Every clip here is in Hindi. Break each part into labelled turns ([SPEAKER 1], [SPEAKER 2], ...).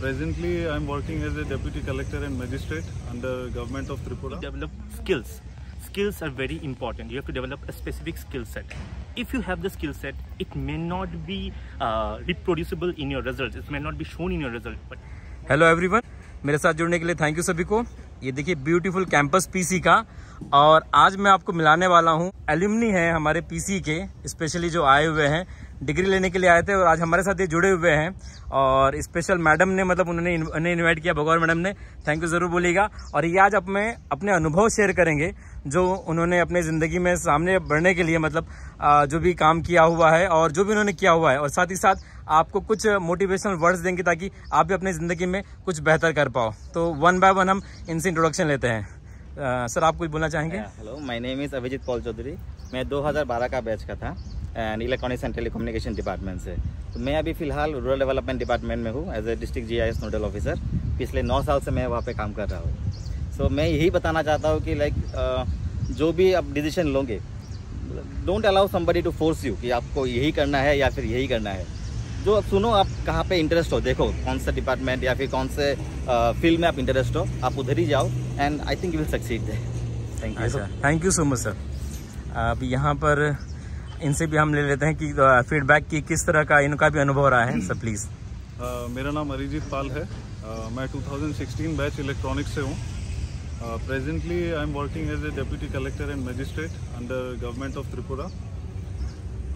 [SPEAKER 1] presently, I'm working as a deputy collector and magistrate under government of Tripura.
[SPEAKER 2] develop skills. Skills are very important. You have to develop a specific skill set. If you have the skill set, it may not be uh, reproducible in your results. It may not be shown in your result. But
[SPEAKER 3] hello everyone मेरे साथ जुड़ने के लिए थैंक यू सभी को ये देखिए ब्यूटीफुल कैंपस पीसी का और आज मैं आपको मिलाने वाला हूँ एल्यूमनी है हमारे पीसी के स्पेशली जो आए हुए हैं डिग्री लेने के लिए आए थे और आज हमारे साथ ये जुड़े हुए हैं। और स्पेशल मैडम ने मतलब उन्होंने उन्हें इन्वाइट किया, भगवान मैडम ने। थैंक यू ज़रूर बोलिएगा। और ये आज अपने अपने अनुभव शेयर करेंगे, जो उन्होंने अपने ज़िंदगी में सामने बढ़ने के लिए मतलब जो भी काम किया हुआ है और जो भी उन्होंने किया हुआ है। और साथ ही साथ आपको कुछ मोटिवेशनल वर्ड्स देंगे ताकि आप भी अपनी ज़िंदगी में कुछ बेहतर कर पाओ। तो वन बाय वन हम इनसे इंट्रोडक्शन लेते हैं। सर, आप कुछ बोलना चाहेंगे?
[SPEAKER 4] Hello my name is Abhijit Paul Chaudhary मैं 2012 का बैच का था। And electronics and telecommunication department से। तो मैं अभी फ़िलहाल रूरल डेवलपमेंट डिपार्टमेंट में हूँ as a district GIS nodal officer पिछले नौ साल से मैं वहाँ पे काम कर रहा हूँ। सो so, मैं यही बताना चाहता हूँ कि लाइक uh, जो भी आप डिसीज़न लोगे don't allow somebody to force you कि आपको यही करना है या फिर यही करना है। जो आप सुनो आप कहाँ पे इंटरेस्ट हो देखो कौन सा डिपार्टमेंट या फिर कौन से फ़ील्ड में आप इंटरेस्ट हो आप उधर ही जाओ and I think you will succeed thank you sir
[SPEAKER 3] thank you so much sir अब यहाँ पर इनसे भी हम ले लेते हैं कि फीडबैक की किस तरह का इनका भी अनुभव रहा है सर प्लीज़
[SPEAKER 1] मेरा नाम अरिजीत पाल है। uh, मैं 2016 बैच इलेक्ट्रॉनिक्स से हूँ। Presently I am working as a deputy collector and magistrate under government of Tripura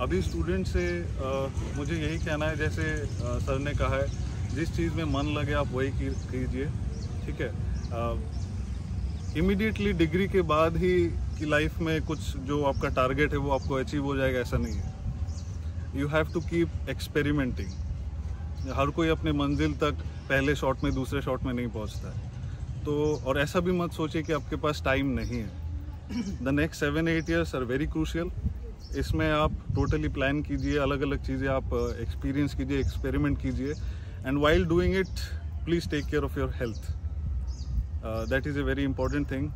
[SPEAKER 1] अभी स्टूडेंट से uh, मुझे यही कहना है जैसे uh, सर ने कहा है जिस चीज़ में मन लगे आप वही कीजिए ठीक है? इमिडिएटली डिग्री के बाद ही कि लाइफ में कुछ जो आपका टारगेट है वो आपको अचीव हो जाएगा ऐसा नहीं है। You have to keep experimenting हर कोई अपने मंजिल तक पहले शॉट में दूसरे शॉट में नहीं पहुँचता है। तो और ऐसा भी मत सोचिए कि आपके पास टाइम नहीं है। The next seven eight years are very crucial इसमें आप टोटली प्लान कीजिए अलग अलग चीज़ें आप एक्सपीरियंस uh, कीजिए एक्सपेरिमेंट कीजिए। And while doing it please take care of your health that is a very important thing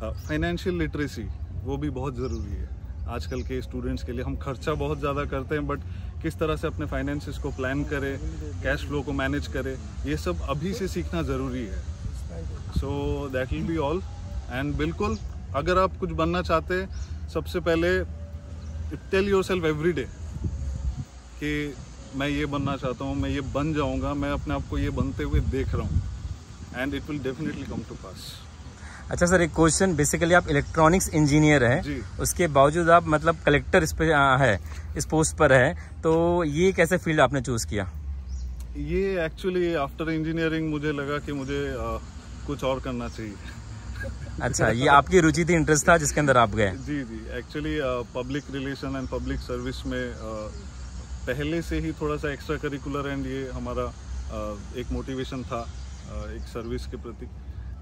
[SPEAKER 1] financial literacy वो भी बहुत ज़रूरी है। आजकल के स्टूडेंट्स के लिए हम खर्चा बहुत ज़्यादा करते हैं बट किस तरह से अपने फाइनेंसिस को प्लान करें कैश फ्लो को मैनेज करें, ये सब अभी से सीखना ज़रूरी है। So that will be all and बिल्कुल, अगर आप कुछ बनना चाहते हैं, सबसे पहले tell yourself every day कि मैं ये बनना चाहता हूँ, मैं ये बन जाऊँगा, मैं अपने आप को ये बनते हुए देख रहा हूँ। And it will definitely come to pass
[SPEAKER 3] अच्छा सर एक क्वेश्चन बेसिकली आप इलेक्ट्रॉनिक्स इंजीनियर हैं। उसके बावजूद आप मतलब कलेक्टर इस पे है इस पोस्ट पर है तो ये कैसे फ़ील्ड आपने चूज़ किया?
[SPEAKER 1] ये एक्चुअली आफ्टर इंजीनियरिंग मुझे लगा कि मुझे आ, कुछ और करना चाहिए।
[SPEAKER 3] अच्छा ये आपकी रुचि थी इंटरेस्ट था जिसके अंदर आप गए?
[SPEAKER 1] जी जी। Actually public relation and public service में आ, पहले से ही थोड़ा सा एक्स्ट्रा करिकुलर एंड ये हमारा आ, एक मोटिवेशन था आ, एक सर्विस के प्रति।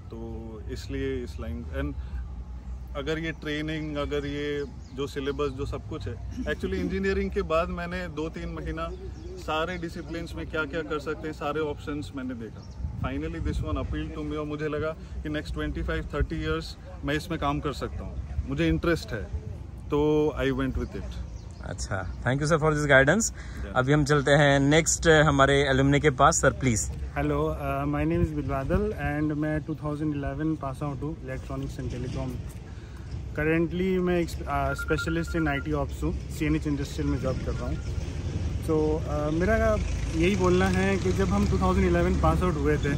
[SPEAKER 1] तो इसलिए इस लाइन एंड अगर ये ट्रेनिंग अगर ये जो सिलेबस जो सब कुछ है एक्चुअली इंजीनियरिंग के बाद मैंने दो तीन महीना सारे डिसिप्लिन में क्या क्या कर सकते हैं, सारे ऑप्शन मैंने देखा। Finally this one appeal to me और मुझे लगा कि next twenty five thirty years मैं इसमें काम कर सकता हूँ। मुझे इंटरेस्ट है तो आई वेंट विथ इट
[SPEAKER 3] अच्छा thank you sir for this guidance अभी हम चलते हैं नेक्स्ट हमारे एलुमनी के पास sir please
[SPEAKER 5] hello my name is Bilwadal and मैं 2011 पास आउट हूँ इलेक्ट्रॉनिक्स एंड टेलीकॉम करेंटली मैं एक स्पेशलिस्ट इन आईटी ऑप्स हूँ सी एन एच इंडस्ट्रियल में जॉब कर रहा हूँ. तो uh, मेरा यही बोलना है कि जब हम 2011 पास आउट हुए थे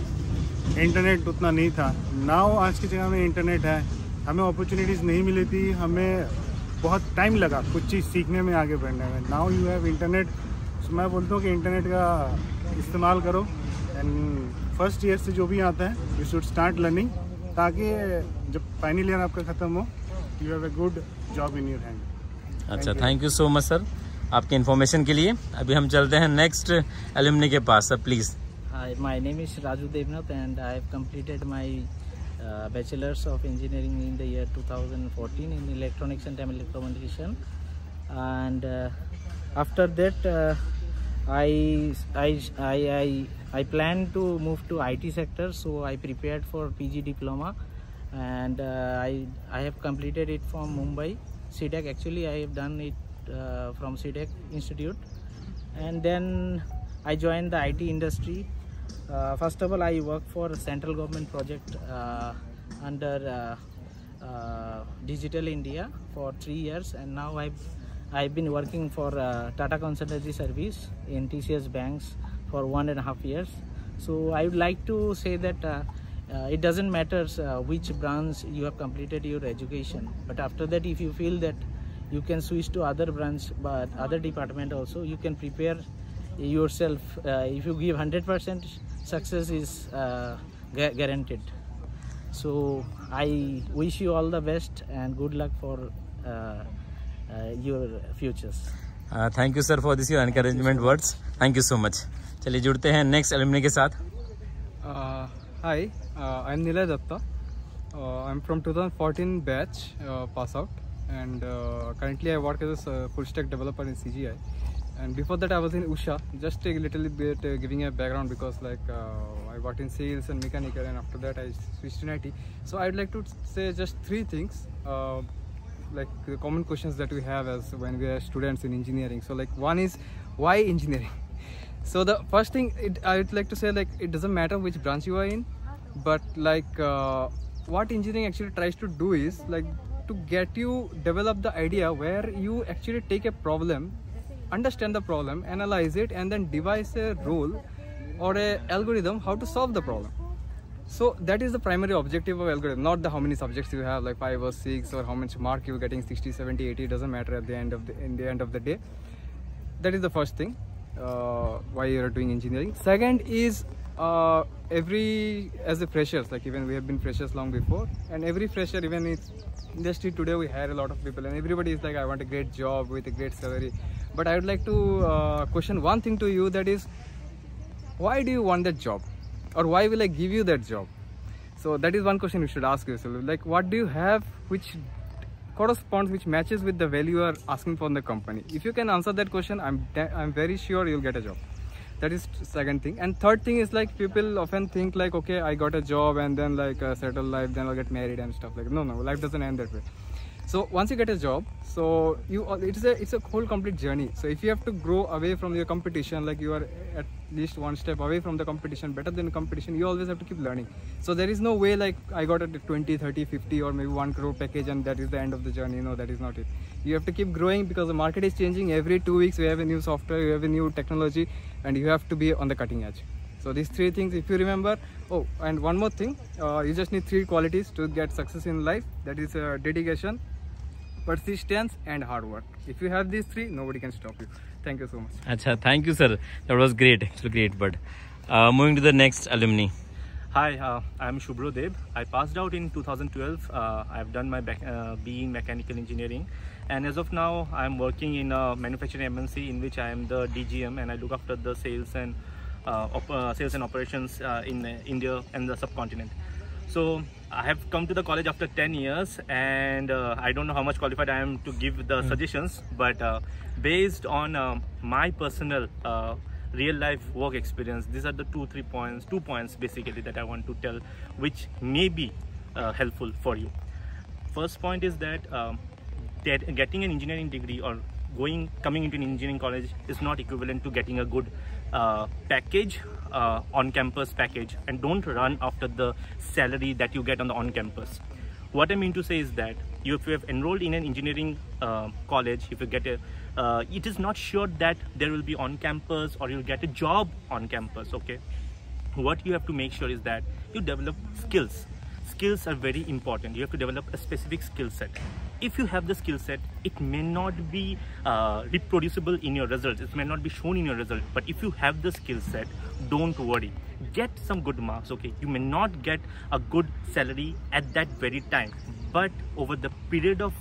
[SPEAKER 5] इंटरनेट उतना नहीं था. नाउ आज की जगह में इंटरनेट है हमें अपॉर्चुनिटीज़ नहीं मिली थी हमें बहुत टाइम लगा कुछ चीज़ सीखने में आगे बढ़ने में। नाउ यू हैव इंटरनेट सो मैं बोलता हूँ कि इंटरनेट का इस्तेमाल करो। एंड फ़र्स्ट ईयर से जो भी आता है यू शुड स्टार्ट लर्निंग ताकि जब फाइनल ईयर आपका ख़त्म हो you have a good job in your hand
[SPEAKER 3] अच्छा thank you so much sir आपके इन्फॉर्मेशन के लिए। अभी हम चलते हैं नेक्स्ट एल्यूमनी के पास sir please
[SPEAKER 6] Hi, my name is Raju Devnath and I have completed my uh, bachelor's of engineering in the year 2014 in electronics and telecommunication and uh, after that uh, I, I, I, I, plan to move to IT sector so I prepared for PG diploma. And uh, I, I have completed it from Mumbai CDEC actually I have done it uh, from CDEC Institute. And then I joined the IT industry Uh, first of all, I work for a central government project uh, under uh, uh, Digital India for three years, and now I've I've been working for uh, Tata Consultancy Service in TCS Banks for one and a half years. So I would like to say that uh, it doesn't matter which branch you have completed your education, but after that, if you feel that you can switch to other branch, but other department also, you can prepare yourself. Uh, if you give 100%, success is uh, gu- guaranteed. So I wish you all the best and good luck for uh, uh, your futures.
[SPEAKER 3] Thank you sir for this your encouragement words thank you so much चलिए जुड़ते हैं नेक्स्ट एलुमनी के साथ
[SPEAKER 7] Uh, hi, uh, I'm Nilay Datta. Uh, I'm from 2014 batch, uh, pass out, and uh, currently I work as a uh, full stack developer in CGI. And before that, I was in Usha. Just a little bit uh, giving a background because like uh, I worked in sales and mechanical, and after that I switched to IT. So I'd like to say just three things. Uh, like the common questions that we have as when we are students in engineering. So like one is why engineering? So the first thing it, I would like to say like it doesn't matter which branch you are in, but like uh, what engineering actually tries to do is like to get you develop the idea where you actually take a problem, understand the problem, analyze it, and then devise a rule or a algorithm how to solve the problem. So that is the primary objective of algorithm, not the how many subjects you have, like five or six, or how much mark you're getting, 60, 70, 80. It doesn't matter at the end of the in the end of the day. That is the first thing. Uh, why you're doing engineering. Second is uh, every as a freshers, like even we have been freshers long before, and every fresher, even in industry today, we hire a lot of people, and everybody is like, I want a great job with a great salary. But I would like to uh, question one thing to you that is, why do you want that job? Or why will i give you that job? So that is one question you should ask yourself. Like what do you have which corresponds which matches with the value you are asking from the company? If you can answer that question i'm i'm very sure you'll get a job that is second thing. And third thing is like people often think like okay i got a job and then like uh, settle life then i'll get married and stuff like no no life doesn't end that way so once you get a job so you it's a it's a whole complete journey. So if you have to grow away from your competition like you are at least one step away from the competition better than competition you always have to keep learning. So there is no way like i got a 20 30 50 or maybe 1 crore package and that is the end of the journey. No that is not it. You have to keep growing because the market is changing. Every two weeks we have a new software we have a new technology and you have to be on the cutting edge. So these three things if you remember oh and one more thing uh, you just need three qualities to get success in life. That is uh, dedication persistence and hard work. If you have these three nobody can stop you. Thank you so much.
[SPEAKER 3] Acha thank you sir. That was great. Actually great but uh, moving to the next alumni.
[SPEAKER 2] Hi, uh, I'm shubhro Deb. I passed out in 2012. Uh, I've done my uh, BE in Mechanical Engineering. And as of now I'm working in a manufacturing MNC in which I am the DGM and I look after the sales and uh, uh, sales and operations uh, in India and the subcontinent. So I have come to the college after 10 years, and uh, I don't know how much qualified I am to give the suggestions, but uh, based on uh, my personal uh, real life work experience these are the two three points two points basically that i want to tell which may be uh, helpful for you. First point is that um, that getting an engineering degree or going coming into an engineering college is not equivalent to getting a good uh, package uh, on campus package. And don't run after the salary that you get on the on campus what i mean to say is that if you have enrolled in an engineering uh, college if you get a uh, it is not sure that there will be on campus or you'll get a job on campus okay? What you have to make sure is that you develop skills. Skills are very important. You have to develop a specific skill set if you have the skill set it may not be uh, reproducible in your results. It may not be shown in your result. But if you have the skill set don't worry. Get some good marks okay? You may not get a good salary at that very time. But over the period of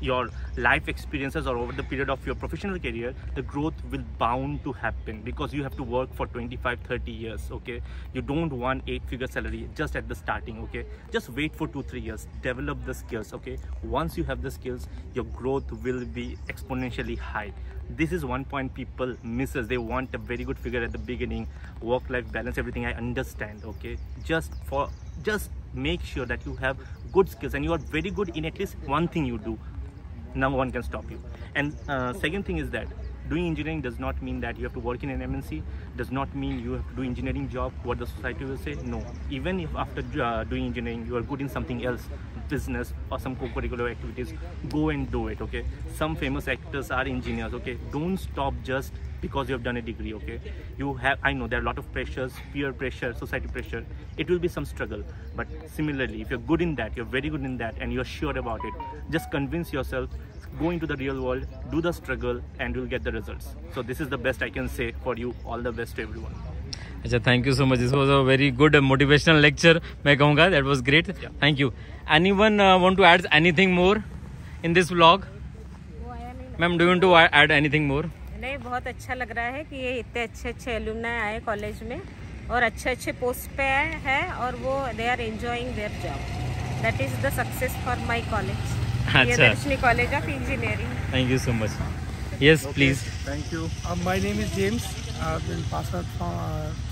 [SPEAKER 2] your life experiences or over the period of your professional career the growth will bound to happen because you have to work for 25 30 years okay? You don't want eight figure salary just at the starting okay? Just wait for two three years. Develop the skills okay? Once you have the skills your growth will be exponentially high. This is one point people misses they want a very good figure at the beginning work life balance everything i understand okay? Just for just make sure that you have good skills and you are very good in at least one thing you do no one can stop you and uh, second thing is that doing engineering does not mean that you have to work in an MNC, does not mean you have to do engineering job, what the society will say. No. Even if after uh, doing engineering, you are good in something else, business or some co-curricular activities, go and do it, okay? Some famous actors are engineers, okay? Don't stop just because you have done a degree okay? You have i know there are a lot of pressures peer pressure society pressure. It will be some struggle. But similarly if you're good in that you're very good in that and you're sure about it just convince yourself go into the real world do the struggle and you'll get the results. So this is the best i can say for you. All the best to everyone
[SPEAKER 3] अच्छा thank you so much this was a very good motivational lecture मैं कहूँगा that was great thank you anyone want to add anything more in this vlog ma'am do to add anything more
[SPEAKER 8] नहीं बहुत अच्छा लग रहा है कि ये इतने अच्छे अच्छे एलुमनाई आए कॉलेज में और अच्छे अच्छे पोस्ट पे आए हैं और वो they are enjoying their job that is the success for my college Priyadarshini college of engineering
[SPEAKER 3] thank you so much yes please
[SPEAKER 1] thank you
[SPEAKER 9] my name is James pass out from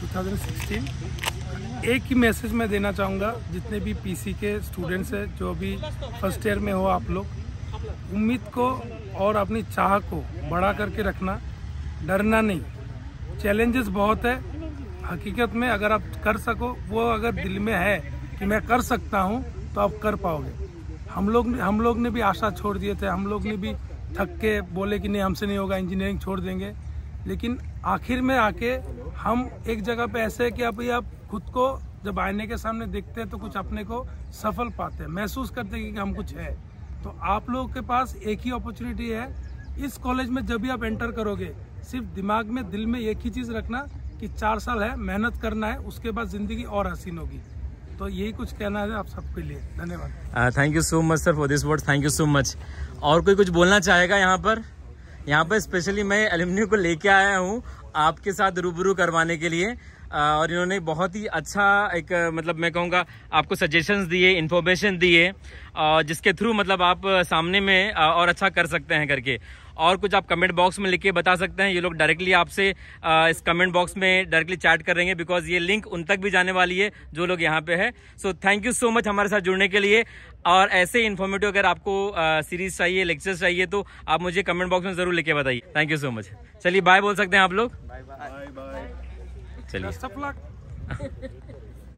[SPEAKER 9] 2016 एक ही मैसेज मैं देना चाहूँगा, जितने भी पीसी के स्टूडेंट्स हैं, जो भी फ़र्स्ट ईयर में हो आप लोग, उम्मीद को और अपनी चाह को बढ़ा करके रखना, डरना नहीं। चैलेंजेस बहुत है। हकीकत में अगर आप कर सको, वो अगर दिल में है कि मैं कर सकता हूँ तो आप कर पाओगे। हम लोग हम लोग ने भी आशा छोड़ दिए थे। हम लोग ने भी थक के बोले कि नहीं, हमसे नहीं होगा इंजीनियरिंग छोड़ देंगे। लेकिन आखिर में आके हम एक जगह पे ऐसे है कि अभी आप खुद को जब आईने के सामने देखते हैं तो कुछ अपने को सफल पाते हैं, महसूस करते हैं कि हम कुछ है। तो आप लोगों के पास एक ही अपॉर्चुनिटी है, इस कॉलेज में जब भी आप एंटर करोगे, सिर्फ़ दिमाग में, दिल में एक ही चीज़ रखना कि चार साल है, मेहनत करना है, उसके बाद ज़िंदगी और हसीन होगी। तो यही कुछ कहना है आप सबके लिए। धन्यवाद।
[SPEAKER 3] Thank you so much sir for this word thank you so much और कोई कुछ बोलना चाहेगा यहाँ पर? यहाँ पर स्पेशली मैं एल्यूमिनी को लेके आया हूँ आपके साथ रूबरू करवाने के लिए। और इन्होंने बहुत ही अच्छा एक मतलब मैं कहूँगा, आपको सजेशंस दिए इन्फॉर्मेशन दिए और जिसके थ्रू मतलब आप सामने में और अच्छा कर सकते हैं करके। और कुछ आप कमेंट बॉक्स में लिख के बता सकते हैं। ये लोग डायरेक्टली आपसे इस कमेंट बॉक्स में डायरेक्टली चैट कर रहेंगे बिकॉज़ ये लिंक उन तक भी जाने वाली है, जो लोग यहाँ पे है। So thank you so much हमारे साथ जुड़ने के लिए। और ऐसे इन्फॉर्मेटिव अगर आपको सीरीज़ चाहिए लेक्चर चाहिए तो आप मुझे कमेंट बॉक्स में ज़रूर लेके बताइए। थैंक यू सो मच चलिए बाय बोल सकते हैं आप लोग।
[SPEAKER 1] बाय बाय
[SPEAKER 3] चलिए।